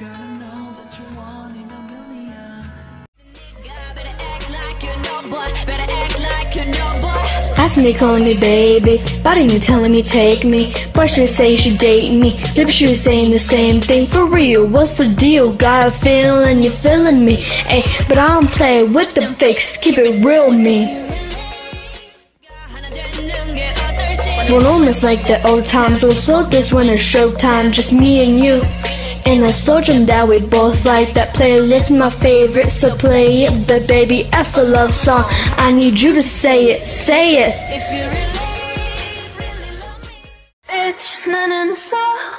Gotta me calling me baby, body me telling me take me, boy should say you should date me, lips should saying the same thing for real. What's the deal? Got a feeling you're feeling me, ay, but I don't play with the fakes, keep it real me. We'll almost like the old times, we'll sort this when it's showtime, just me and you. And I told them that we both like that playlist, my favorite, so play it. But baby, F a love song. I need you to say it, say it. If you really, really love me. Bitch, 나는 solo.